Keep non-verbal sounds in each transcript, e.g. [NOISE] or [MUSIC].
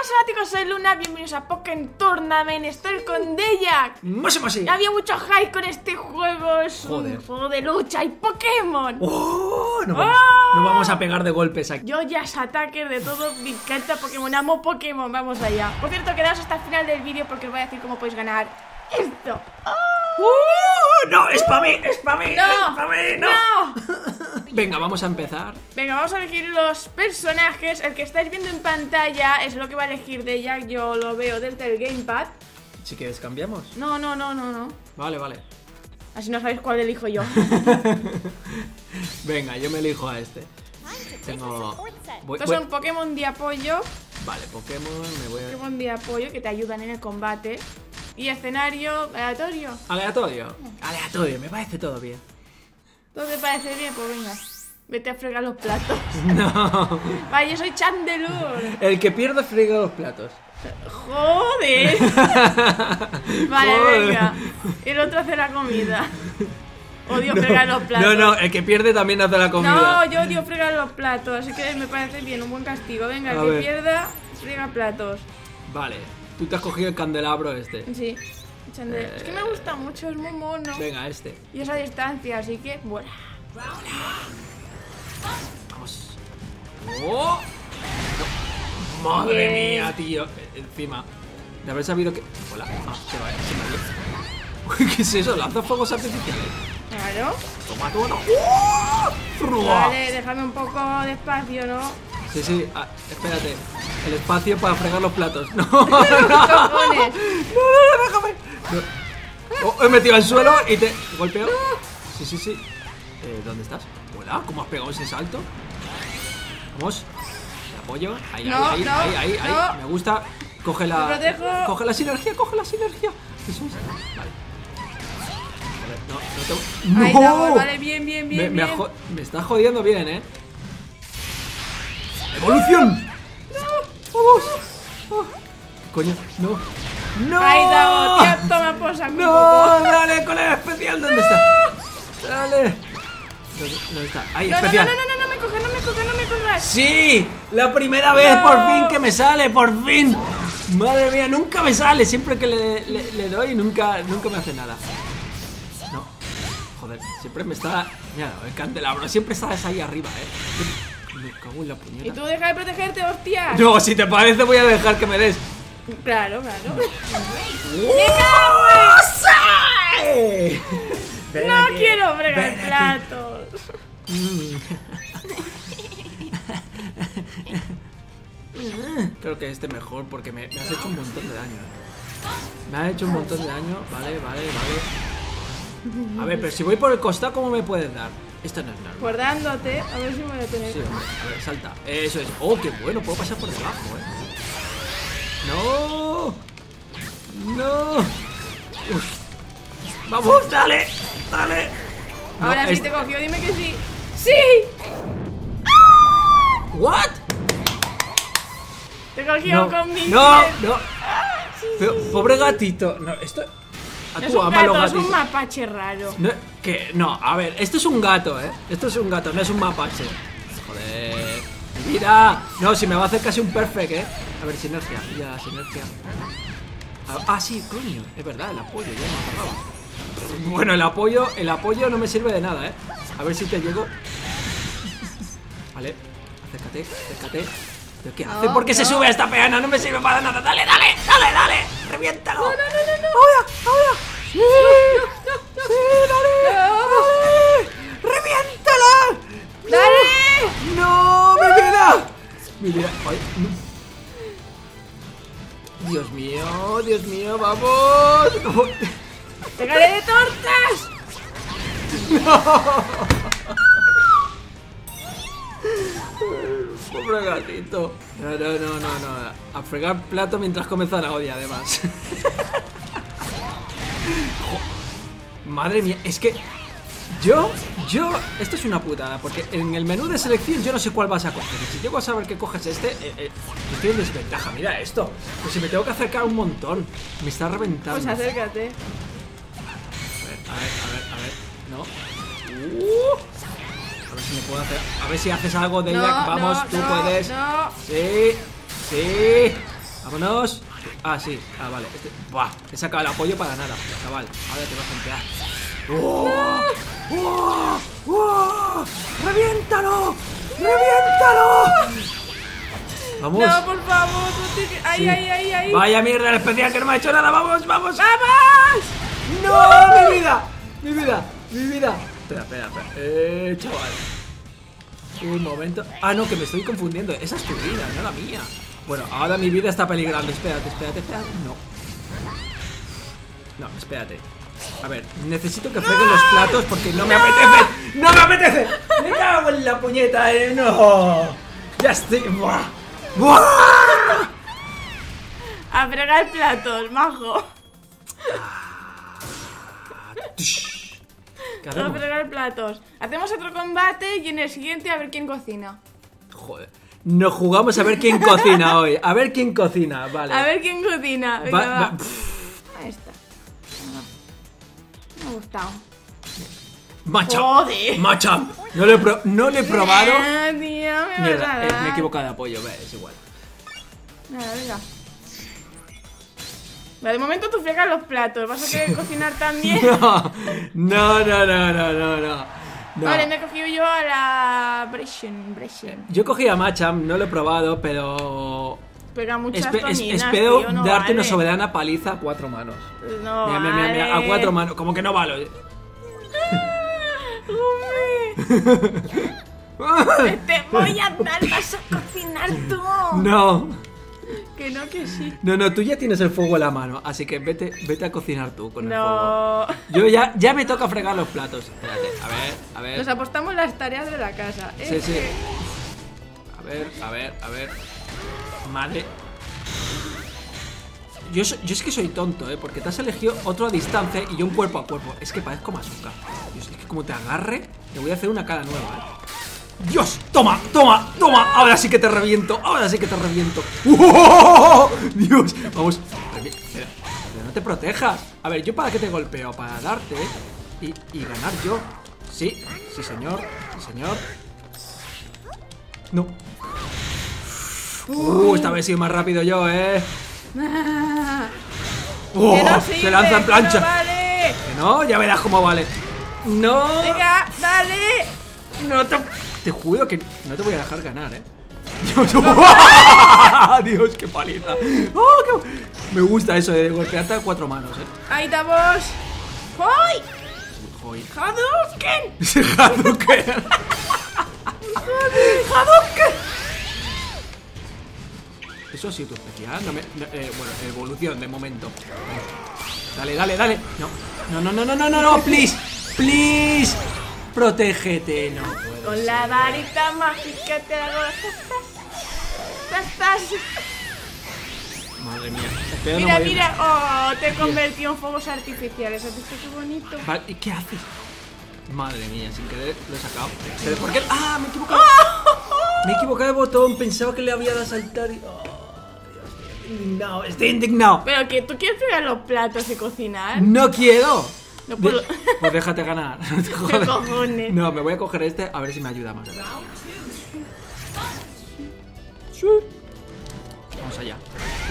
pasa, chicos? Soy Luna, bienvenidos a Pokémon Tournament. Estoy con Deya. Más más sí. Había mucho hype con este juego. Es Joder. un juego de lucha y Pokémon. ¡Oh! Nos vamos, ¡Oh! nos vamos a pegar de golpes aquí. Yo ya es attacker de todo, me encanta Pokémon, amo Pokémon, vamos allá. Por cierto, quedaos hasta el final del vídeo porque os voy a decir cómo podéis ganar esto. ¡Uh! ¡No! ¡Es para mí! ¡Es para mí! ¡No! ¡Es para mí! ¡No! ¡No! Venga, vamos a empezar. Venga, vamos a elegir los personajes. El que estáis viendo en pantalla es lo que va a elegir de Jack. Yo lo veo desde el gamepad. Si quieres, cambiamos. No, no, no, no, no. Vale, vale. Así no sabéis cuál elijo yo. [LAUGHS] Venga, yo me elijo a este. Tengo. Voy- Estos voy- son Pokémon de apoyo. Vale, Pokémon, me voy a. Pokémon de apoyo que te ayudan en el combate. Y escenario aleatorio. Aleatorio. Aleatorio, me parece todo bien. ¿Todo te parece bien? Pues venga. Vete a fregar los platos. [LAUGHS] No. Vale, yo soy Chandelure. El que pierde friega los platos. Joder. [LAUGHS] Vale, Joder. venga. El otro hace la comida. Odio fregar los platos. No, no, el que pierde también hace la comida. No, yo odio fregar los platos, así que me parece bien, un buen castigo. Venga, el A que ver. pierda, frega platos. Vale, tú te has cogido el candelabro este. Sí. Chande- Es que me gusta mucho, es muy mono. Venga, este. Y esa distancia, así que, bueno. Vamos. ¡Oh! No. Madre Bien. mía, tío. Eh, Encima. De haber sabido que. Hola. Ah, se va, se me ha [LAUGHS] ¿Qué es eso? ¿Lanza fuegos artificiales? Claro. Toma, toma. ¡Oh! Vale, déjame un poco de espacio, ¿no? Sí, sí, ah, espérate. El espacio para fregar los platos. [LAUGHS] [LAUGHS] No, no, no, déjame. No. Oh, he metido al suelo y te golpeo. Sí, sí, sí. Eh, ¿Dónde estás? Hola, ¿cómo has pegado ese salto? Vamos. Te apoyo. Ahí, No, ahí, ahí, no, ahí, ahí, ahí. no. Me gusta. Coge la. Coge la sinergia, coge la sinergia. Jesús. Vale. A ver, no, no te. Ahí ¡No! estamos, vale, bien, bien, Me, bien, me, bien. jo- me está jodiendo bien, ¿eh? ¡Evolución! ¡Vamos! Oh, ¿Qué coño? ¡No! ¡No! Ahí estamos, tío, toma un ¡No! ¡Dale, con el especial! ¿Dónde está? ¡Dale! ¿Dónde, está? ¡Ahí, No, no, no, no, no, no, no me cojas, no me cojas, no me cojas. ¡Sí! ¡La primera vez No. por fin que me sale! ¡Por fin! Madre mía, nunca me sale. Siempre que le, le- le doy, nunca, nunca me hace nada. No. Joder, siempre me está. Mira, el candelabro, siempre estás ahí arriba, eh. Me cago en la Y puñeta. tú deja de protegerte, hostia. No, si te parece, voy a dejar que me des. Claro, claro. ¡Sí! No fregar platos. Creo que este mejor porque me, me has hecho un montón de daño. eh. Me has hecho un montón de daño. Vale, vale, vale. A ver, pero si voy por el costado, ¿cómo me puedes dar? Esto no es normal. Guardándote, a ver si me voy a tener. Sí. A ver, salta. Eso es. Oh, qué bueno. Puedo pasar por debajo, eh. No. No. Uf. Vamos, dale. Dale. No, Ahora sí es- te cogió, dime que sí. ¡Sí! ¿What? Te cogió No, con mi no, no. Pero, pobre gatito. No, esto. No es un gato, es un mapache raro. No, que, no, a ver, esto es un gato, ¿eh? Esto es un gato, no es un mapache. Joder. Mira. No, si me va a hacer casi un perfect, ¿eh? A ver, sinergia. Ya, sinergia. Ah, ah, sí, coño. Es verdad, el apoyo, ya me acordaba. [LAUGHS] Bueno, el apoyo, el apoyo no me sirve de nada, ¿eh? A ver si te llego. Vale, acércate, acércate. ¿Pero qué hace? No, ¿Por qué se sube a esta peana? No me sirve para nada. Dale, dale, dale, dale. Reviéntalo. No, no, no, no. [LAUGHS] Pobre gatito. No, no, no, no, no. A fregar plato mientras come zanahoria, además. Jo, [LAUGHS] Madre mía, es que yo, yo, esto es una putada, porque en el menú de selección yo no sé cuál vas a coger. Si llego a saber que coges este, eh, eh, estoy en desventaja. Mira esto. Pues si me tengo que acercar un montón, me está reventando. Pues acércate. A ver, a ver, a ver, a ver. No. Uh. A ver si me puedo hacer. A ver si haces algo de No, ella. Vamos, no, tú no, puedes. Sí, sí. Vámonos. Ah, sí. Ah, vale. Este... Buah, he sacado el apoyo para nada, chaval. Ahora te vas a emplear. ¡Oh! ¡Oh! ¡Oh! ¡Reviéntalo! ¡Reviéntalo! Vamos. No, por favor, no te... Ay, Sí. ay, ay, ay. Vaya mierda el especial que no me ha hecho nada. Vamos, vamos. ¡Vamos! ¡No! ¡Mi vida! ¡Mi vida! ¡Mi vida! Espera, espera, espera. Eh, chaval. Un momento. Ah, no, que me estoy confundiendo. Esa es tu vida, no la mía. Bueno, ahora mi vida está peligrando. Espérate, espérate, espérate. No. No, espérate. A ver, necesito que freguen los platos porque no me apetece. ¡No me apetece! ¡Me cago en la puñeta, eh! ¡No! ¡Ya estoy! ¡Buah! ¡Buah! A fregar platos, majo. ¿Qué A hacemos? fregar platos. Hacemos otro combate y en el siguiente a ver quién cocina. Joder. Nos jugamos a ver quién cocina [LAUGHS] hoy. A ver quién cocina, vale. A ver quién cocina. Venga, Va- va. va- pff, Ahí está. Me ha gustado. Matchup. Joder. Matchup. No lo he, pro- no lo he probado. Tío, me vas Mierda, eh, me he equivocado de apoyo, es igual. Nada, venga. De momento tú fregas los platos. ¿Vas a querer cocinar [LAUGHS] también? No, no, no, no, no, no. no. Vale, me he cogido yo a la Brescian. Yo cogí a Macham, no lo he probado, pero. Pega muchas espe- toninas, espero tío, no darte una vale. soberana paliza a cuatro manos. No mira, mira, mira, mira, a vale. cuatro manos. Como que no vale. [LAUGHS] Hombre, [LAUGHS] Te voy a dar, vas a cocinar tú. No. Que no, que sí. No, no, tú ya tienes el fuego en la mano, así que vete, vete a cocinar tú con el fuego. No. Yo ya, ya me toca fregar los platos. Espérate, a ver, a ver. Nos apostamos las tareas de la casa. Sí, Es sí. que- A ver, a ver, a ver. Madre. Yo, yo es que soy tonto, ¿eh? Porque te has elegido otro a distancia y yo un cuerpo a cuerpo. Es que parezco Mazuka. Dios, es que como te agarre, te voy a hacer una cara nueva, ¿eh? ¡Dios! ¡Toma! ¡Toma! ¡Toma! Ahora sí que te reviento. Ahora sí que te reviento. [LAUGHS] ¡Oh! ¡Dios! Vamos. Pero no te protejas. A ver, ¿yo para qué te golpeo? Para darte y, y ganar yo. Sí, sí, señor. Sí, señor. No. Uh, esta vez he sido más rápido yo, eh. [LAUGHS] Oh, se lanza en que plancha. no vale. Que no, ya verás cómo vale. No. Venga, dale. No te. Te juro que no te voy a dejar ganar, eh. Dios, [LAUGHS] Dios, qué paliza. Oh, qué- Me gusta eso de golpearte a cuatro manos, eh. Ahí estamos. ¡Hoy! Joder. ¡Hadouken! [LAUGHS] Hadouken. Hadouken. Eso ha sido tu especial. No me, no, eh, bueno, evolución de momento. Dale, dale, dale. No, no, no, no, no, no, no, no, please, please. Protégete, no puedo. Con la varita mágica te hago. ¡Estás! Madre mía. Espero Mira, mira. Oh, te he convertido en fuegos artificiales. ¿Has visto qué bonito? ¿y qué haces? Madre mía, sin querer lo he sacado. ¿Pero por qué? ¡Ah! Me he equivocado. [LAUGHS] Me he equivocado de botón. Pensaba que le había dado a saltar y. Oh, Dios mío, estoy indignado. Estoy indignado. Pero que tú quieres fregar los platos y cocinar. ¡No quiero! No De- puedo. pues déjate ganar. [LAUGHS] No, te ¿Qué jodas. cojones? No, me voy a coger este a ver si me ayuda más. Vamos allá.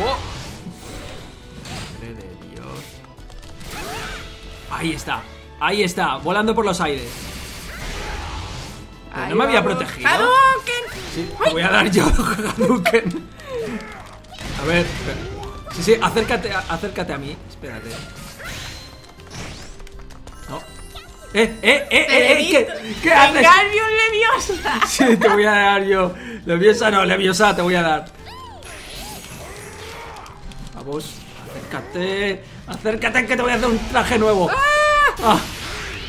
¡Oh! Madre de Dios. Ahí está. Ahí está. Volando por los aires. Pero no me había protegido. ¡Hadouken! Sí, te voy a dar yo [LAUGHS] Hadouken. A ver, espera. Sí, sí, acércate, acércate a mí. Espérate. ¡Eh, eh, eh, eh! eh, ¿Qué, ¿Qué haces? ¡Wingardium Leviosa! [LAUGHS] Sí, te voy a dar yo. Leviosa no, Leviosa te voy a dar. Vamos, acércate. Acércate que te voy a hacer un traje nuevo. Ah,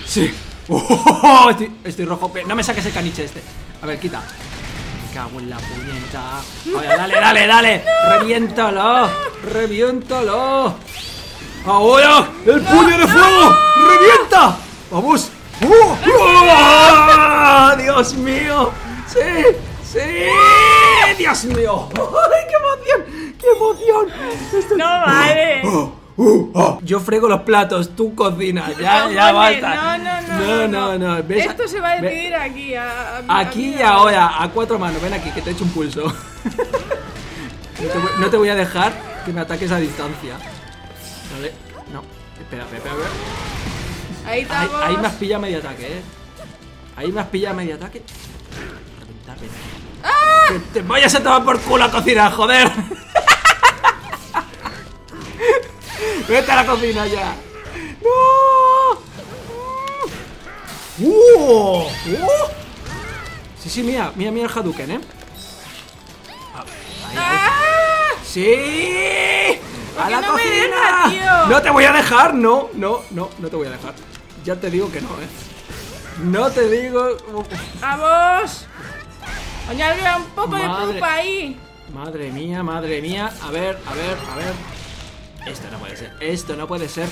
sí. [LAUGHS] Oh, estoy, estoy rojo. No me saques el caniche este. A ver, quita. Me cago en la puñeta. Oye, dale, dale, dale. [LAUGHS] Reviéntalo. Reviéntalo. Ahora, el puño de fuego. Revienta. Vamos. ¡Uh! ¡Ah! Dios mío. Sí, sí. Dios mío. ¡Ay, qué emoción! ¡Qué emoción! No vale. Uh, uh, ah. Yo frego los platos, tú cocinas. Ya, No, ya basta. No, no, no. No, no, no. ¿Ves? Esto se va a decidir aquí. a- a- Aquí a- y ahora, a cuatro manos. Ven aquí, que te echo un pulso. No te, voy, no te voy a dejar que me ataques a distancia. Vale. No. Espera, espera, espera. Ahí Ahí, estamos. ahí me has pillado medio ataque, eh. Ahí me has pillado medio ataque. Que te vayas a tomar por culo a cocinar, joder. Vete a la cocina ya. ¡No! ¡Uh! ¡Uh! Sí, sí, mira, mira, mira el Hadouken, ¿eh? Ah, ahí, ahí. ¡Ah! ¡Sí! ¡A la no cocina! deja? ¡No te voy a dejar! No, no, no, no te voy a dejar. Ya te digo que no, ¿eh? No te digo... ¡Vamos! Añade un poco de pupa ahí. Madre mía, madre mía. A ver, a ver, a ver. Esto no puede ser. Esto no puede ser.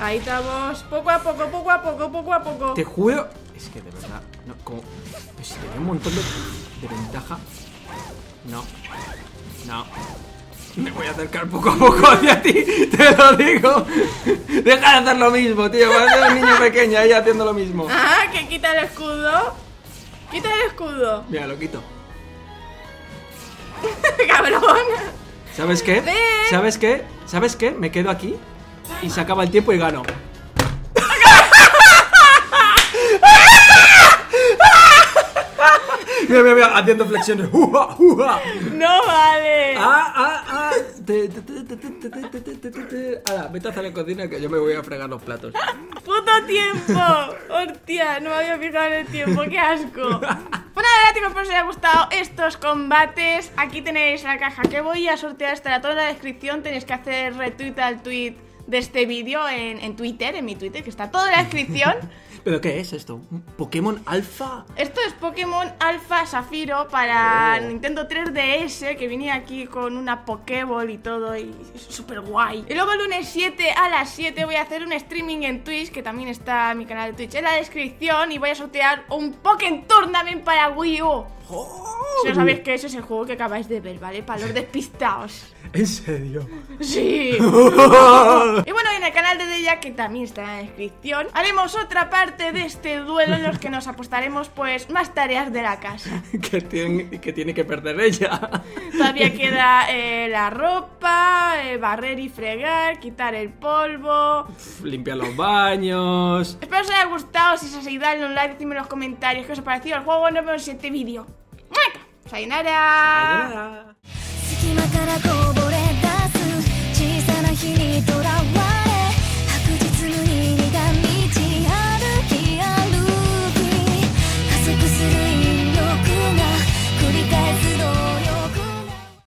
Ahí estamos. Poco a poco, poco a poco, poco a poco. Te juro. Es que de verdad. No, como. Pues si tenía un montón de, de ventaja. No. No. Me voy a acercar poco a poco hacia ti. Te lo digo. Deja de hacer lo mismo, tío. Parece un niño pequeño ahí haciendo lo mismo. Ah, que quita el escudo. Quita el escudo. Mira, lo quito. [LAUGHS] Cabrón. ¿Sabes qué? Ven. ¿Sabes qué? ¿Sabes qué? Me quedo aquí y se acaba el tiempo y gano. [LAUGHS] Mira, mira, mira, haciendo flexiones. [LAUGHS] No vale. ¡Ah, ah, ah! Ahora, vete a hacer la cocina que yo me voy a fregar los platos. ¡Puto tiempo! ¡Hostia! No me había fijado en el tiempo, qué asco. [LAUGHS] Bueno, nada, chicos, espero os haya gustado estos combates. Aquí tenéis la caja que voy a sortear. Estará toda en la descripción. Tenéis que hacer retweet al tweet de este vídeo en, en Twitter, en mi Twitter, que está todo en la descripción. [LAUGHS] ¿Pero qué es esto? ¿Un ¿Pokémon Alpha? Esto es Pokémon Alpha Zafiro para Oh. Nintendo 3DS, que venía aquí con una Pokéball y todo, y es súper guay. Y luego el lunes 7 a las 7 voy a hacer un streaming en Twitch, que también está en mi canal de Twitch en la descripción, y voy a sortear un Pokémon Tournament para Wii U. Si no sabéis que ese es el juego que acabáis de ver, ¿vale? Para los despistados. ¿En serio? Sí. [LAUGHS] y bueno, en el canal de Deya, que también está en la descripción, haremos otra parte de este duelo en los que nos apostaremos pues más tareas de la casa. [LAUGHS] que, tiene, que tiene que perder ella. Todavía [LAUGHS] queda eh, la ropa, eh, barrer y fregar, quitar el polvo. Limpiar los baños. Espero os haya gustado, si os ha seguido, dadle un like, decidme en los comentarios qué os ha parecido el juego. Nos vemos en el siguiente vídeo. ¡Mueca! ¡Sayonara! Ayuda. 今からこぼれ出す小さな日にと